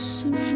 So.